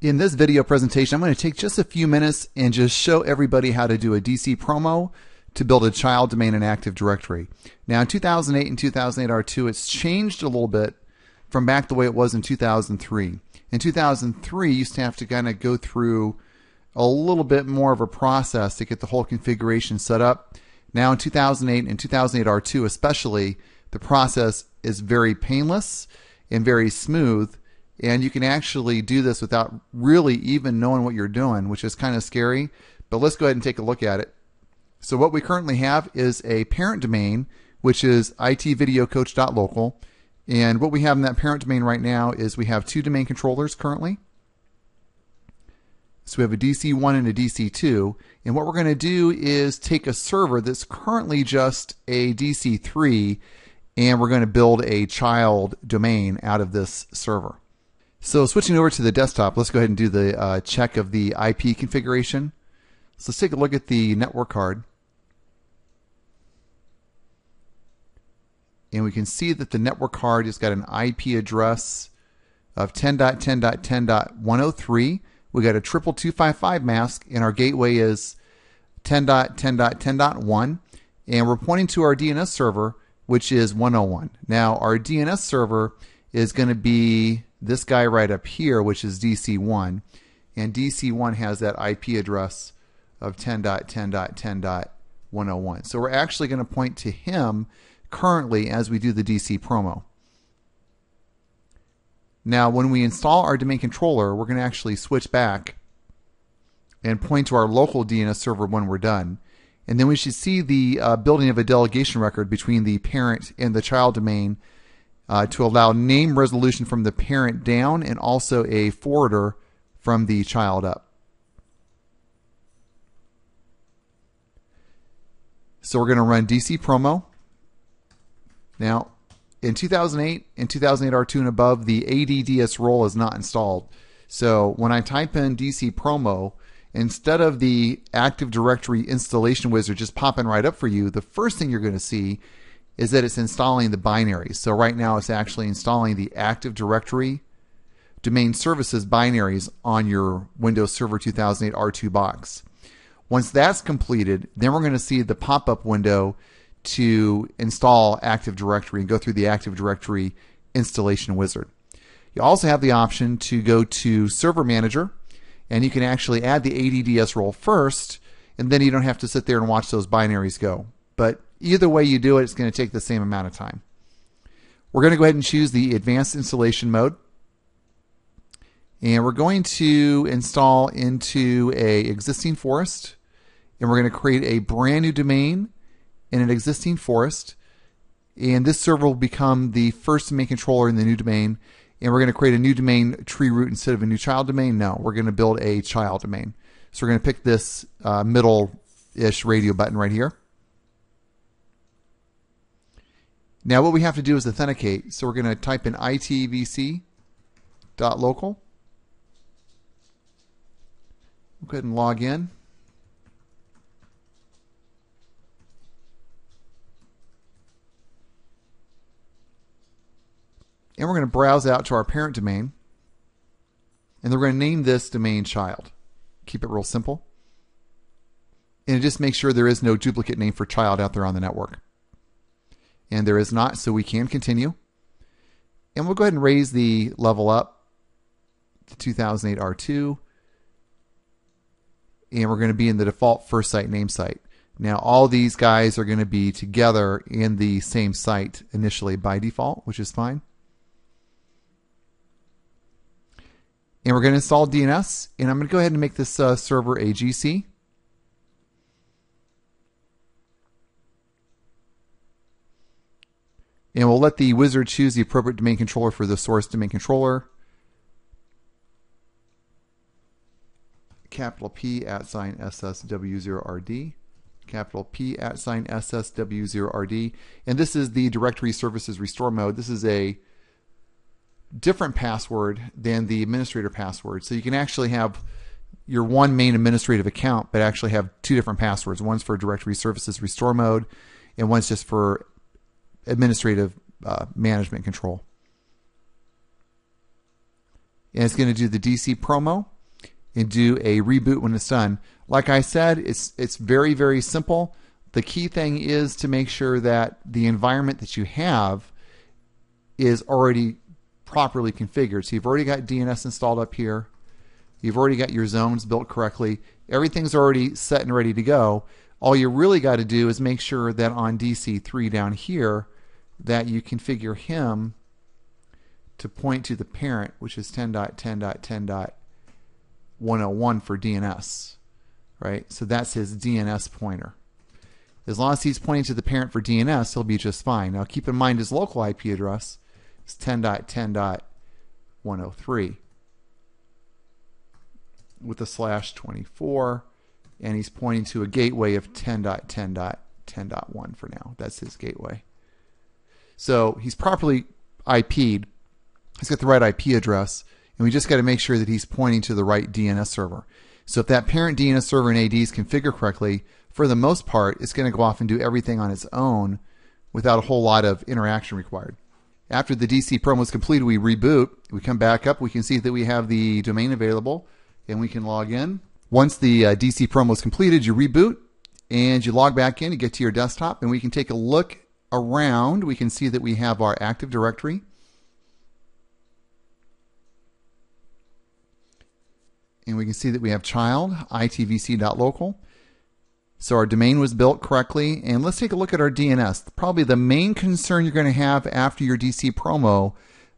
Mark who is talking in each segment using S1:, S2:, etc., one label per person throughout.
S1: In this video presentation, I'm going to take just a few minutes and just show everybody how to do a DC promo to build a child domain in Active Directory. Now in 2008 and 2008 R2, it's changed a little bit from back the way it was in 2003. In 2003, you used to have to kind of go through a little bit more of a process to get the whole configuration set up. Now in 2008 and 2008 R2 especially, the process is very painless and very smooth and you can actually do this without really even knowing what you're doing, which is kind of scary. But let's go ahead and take a look at it. So what we currently have is a parent domain, which is itvideocoach.local. And what we have in that parent domain right now is we have two domain controllers currently. So we have a DC1 and a DC2. And what we're going to do is take a server that's currently just a DC3 and we're going to build a child domain out of this server. So switching over to the desktop, let's go ahead and do the uh, check of the IP configuration. So let's take a look at the network card. And we can see that the network card has got an IP address of 10.10.10.103. We got a triple 255 mask, and our gateway is 10.10.10.1. And we're pointing to our DNS server, which is 101. Now, our DNS server is going to be this guy right up here, which is DC1. And DC1 has that IP address of 10.10.10.101. So we're actually going to point to him currently as we do the DC promo. Now, when we install our domain controller, we're going to actually switch back and point to our local DNS server when we're done. And then we should see the uh, building of a delegation record between the parent and the child domain uh, to allow name resolution from the parent down and also a forwarder from the child up. So we're going to run DC promo. Now, in 2008 and 2008 R2 and above, the ADDS role is not installed. So when I type in DC promo, instead of the Active Directory installation wizard just popping right up for you, the first thing you're going to see is that it's installing the binaries. So right now it's actually installing the Active Directory domain services binaries on your Windows Server 2008 R2 box. Once that's completed, then we're going to see the pop-up window to install Active Directory and go through the Active Directory installation wizard. You also have the option to go to Server Manager and you can actually add the ADDS role first and then you don't have to sit there and watch those binaries go. But Either way you do it, it's going to take the same amount of time. We're going to go ahead and choose the advanced installation mode. And we're going to install into a existing forest. And we're going to create a brand new domain in an existing forest. And this server will become the first domain controller in the new domain. And we're going to create a new domain tree root instead of a new child domain. No, we're going to build a child domain. So we're going to pick this uh, middle-ish radio button right here. Now what we have to do is authenticate. So we're going to type in itvc.local. Go ahead and log in. And we're going to browse out to our parent domain. And we're going to name this domain child. Keep it real simple. And it just makes sure there is no duplicate name for child out there on the network and there is not, so we can continue. And we'll go ahead and raise the level up to 2008 R2. And we're going to be in the default first site name site. Now, all these guys are going to be together in the same site initially by default, which is fine. And we're going to install DNS. And I'm going to go ahead and make this uh, server a And we'll let the wizard choose the appropriate domain controller for the source domain controller. Capital P at sign SSW0RD. Capital P at sign SSW0RD. And this is the directory services restore mode. This is a different password than the administrator password. So you can actually have your one main administrative account, but actually have two different passwords. One's for directory services restore mode, and one's just for administrative uh, management control. and it's going to do the DC promo and do a reboot when it's done. Like I said, it's it's very very simple. The key thing is to make sure that the environment that you have is already properly configured. So you've already got DNS installed up here. You've already got your zones built correctly. Everything's already set and ready to go. All you really got to do is make sure that on DC3 down here that you configure him to point to the parent, which is 10.10.10.101 for DNS, right? So that's his DNS pointer. As long as he's pointing to the parent for DNS, he'll be just fine. Now keep in mind his local IP address is 10.10.103 with a slash 24, and he's pointing to a gateway of 10.10.10.1 for now. That's his gateway. So he's properly IP'd. He's got the right IP address, and we just got to make sure that he's pointing to the right DNS server. So if that parent DNS server and AD is configured correctly, for the most part, it's going to go off and do everything on its own without a whole lot of interaction required. After the DC promo is completed, we reboot. We come back up. We can see that we have the domain available and we can log in. Once the uh, DC promo is completed, you reboot and you log back in, you get to your desktop, and we can take a look around. We can see that we have our Active Directory. And we can see that we have child, itvc.local. So our domain was built correctly. And let's take a look at our DNS. Probably the main concern you're going to have after your DC promo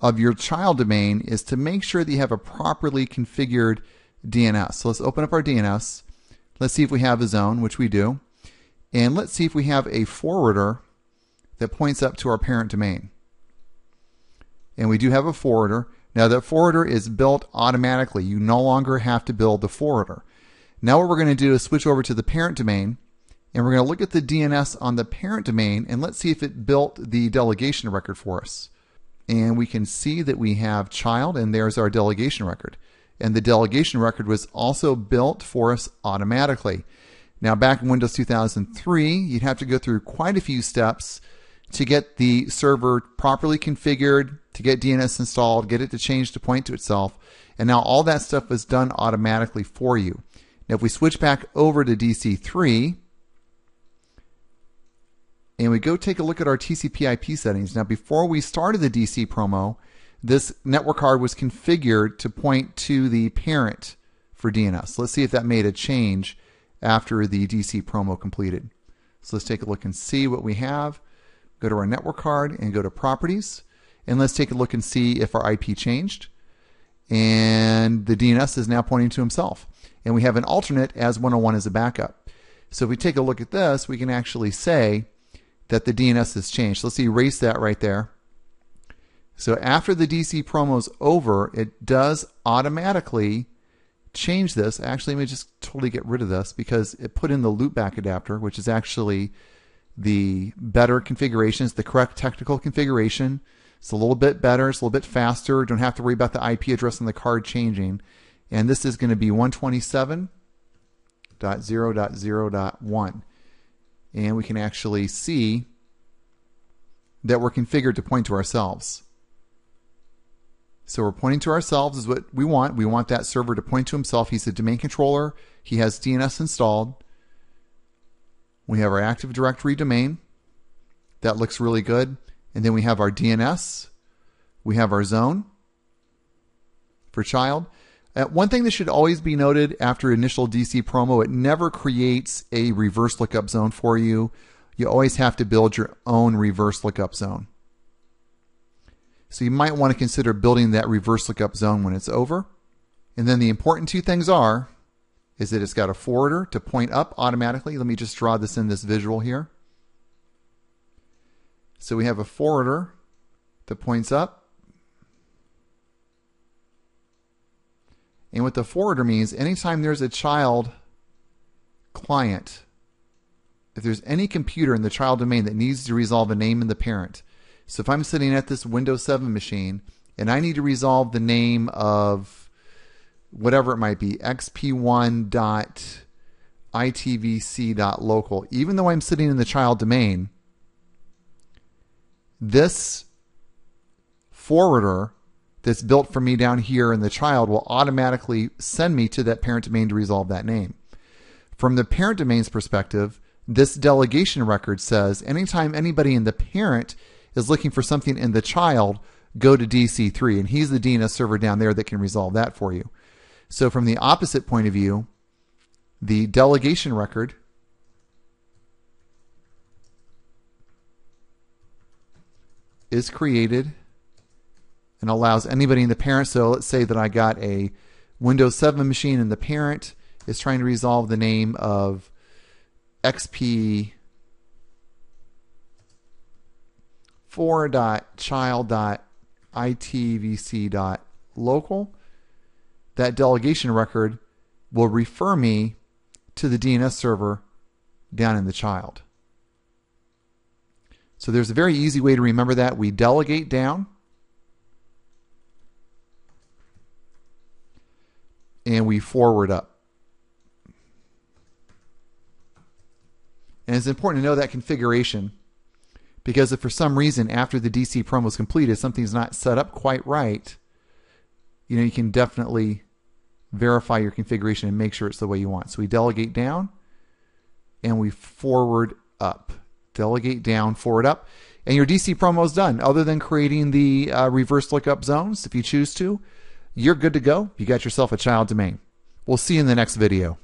S1: of your child domain is to make sure that you have a properly configured DNS. So let's open up our DNS. Let's see if we have a zone, which we do. And let's see if we have a forwarder that points up to our parent domain. And we do have a forwarder. Now that forwarder is built automatically. You no longer have to build the forwarder. Now what we're going to do is switch over to the parent domain and we're going to look at the DNS on the parent domain and let's see if it built the delegation record for us. And we can see that we have child and there's our delegation record and the delegation record was also built for us automatically. Now, back in Windows 2003, you'd have to go through quite a few steps to get the server properly configured, to get DNS installed, get it to change to point to itself. And now all that stuff is done automatically for you. Now, if we switch back over to DC3 and we go take a look at our TCP IP settings. Now, before we started the DC promo, this network card was configured to point to the parent for DNS. Let's see if that made a change after the DC promo completed. So let's take a look and see what we have. Go to our network card and go to properties. And let's take a look and see if our IP changed. And the DNS is now pointing to himself. And we have an alternate as 101 as a backup. So if we take a look at this, we can actually say that the DNS has changed. Let's erase that right there. So after the DC promo is over, it does automatically change this. Actually, let me just totally get rid of this because it put in the loopback adapter, which is actually the better configuration. It's the correct technical configuration. It's a little bit better. It's a little bit faster. Don't have to worry about the IP address on the card changing. And this is going to be 127.0.0.1. And we can actually see that we're configured to point to ourselves. So we're pointing to ourselves is what we want. We want that server to point to himself. He's a domain controller. He has DNS installed. We have our Active Directory domain. That looks really good. And then we have our DNS. We have our zone for child. Uh, one thing that should always be noted after initial DC promo, it never creates a reverse lookup zone for you. You always have to build your own reverse lookup zone. So you might want to consider building that reverse lookup zone when it's over. And then the important two things are, is that it's got a forwarder to point up automatically. Let me just draw this in this visual here. So we have a forwarder that points up. And what the forwarder means, anytime there's a child client, if there's any computer in the child domain that needs to resolve a name in the parent, so if I'm sitting at this Windows 7 machine and I need to resolve the name of whatever it might be, xp1.itvc.local, even though I'm sitting in the child domain, this forwarder that's built for me down here in the child will automatically send me to that parent domain to resolve that name. From the parent domain's perspective, this delegation record says anytime anybody in the parent is looking for something in the child, go to DC3, and he's the DNS server down there that can resolve that for you. So, from the opposite point of view, the delegation record is created and allows anybody in the parent. So, let's say that I got a Windows 7 machine and the parent is trying to resolve the name of XP 4.child.itvc.local. That delegation record will refer me to the DNS server down in the child. So there's a very easy way to remember that. We delegate down and we forward up. And it's important to know that configuration because if for some reason after the DC prom was completed something's not set up quite right, you know, you can definitely verify your configuration and make sure it's the way you want. So we delegate down and we forward up. Delegate down, forward up. And your DC promo is done. Other than creating the uh, reverse lookup zones, if you choose to, you're good to go. You got yourself a child domain. We'll see you in the next video.